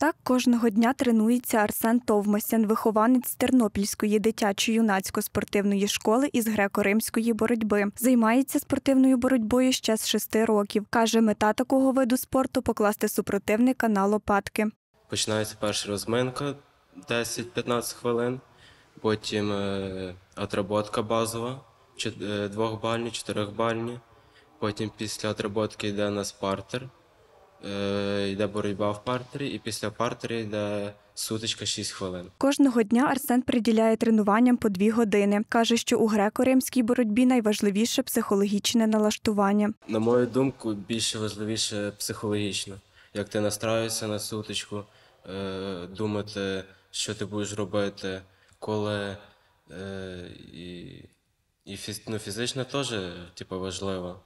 Так кожного дня тренується Арсен Товмасян, вихованець Тернопільської дитячо-юнацько-спортивної школи із греко-римської боротьби. Займається спортивною боротьбою ще з шести років. Каже, мета такого виду спорту покласти супротивника на лопатки. Починається перша розминка 10-15 хвилин, потім е, отработка базова, е, двохбальні, чотирьохбальні. Потім після отработки йде на спартер, е, йде боротьба в партері, і після партері йде сутичка 6 хвилин. Кожного дня Арсен приділяє тренуванням по дві години. Каже, що у греко-римській боротьбі найважливіше психологічне налаштування. На мою думку, більше важливіше психологічно. Як ти настраюєшся на сутичку, е, думати, що ти будеш робити, коли е, і, і фіз, ну, фізично теж типу, важливо.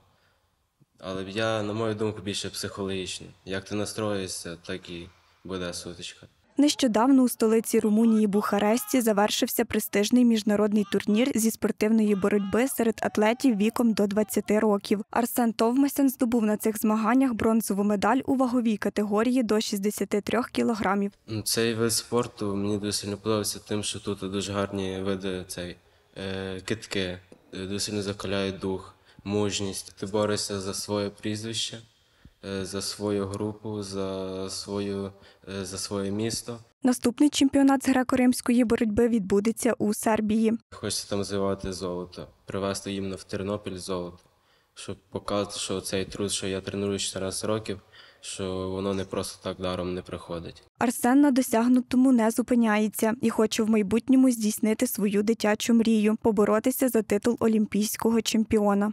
Але я, на мою думку, більше психологічно. Як ти настроїшся, так і буде сутичка. Нещодавно у столиці Румунії Бухаресті завершився престижний міжнародний турнір зі спортивної боротьби серед атлетів віком до 20 років. Арсен Товмасян здобув на цих змаганнях бронзову медаль у ваговій категорії до 63 кілограмів. Ну, Цей вид спорту мені дуже сильно подобається тим, що тут дуже гарні види цей, е, китки, е, дуже сильно закаляють дух, мужність. Ти борешся за своє прізвище, е, за свою групу, за, свою, е, за своє місто. Наступний чемпіонат з греко-римської боротьби відбудеться у Сербії. Хочеться там завоювати золото, привезти іменно в Тернопіль золото, щоб показати, що цей труд, що я треную 14 років, що воно не просто так даром не приходить. Арсен на досягнутому не зупиняється і хоче в майбутньому здійснити свою дитячу мрію поборотися за титул олімпійського чемпіона.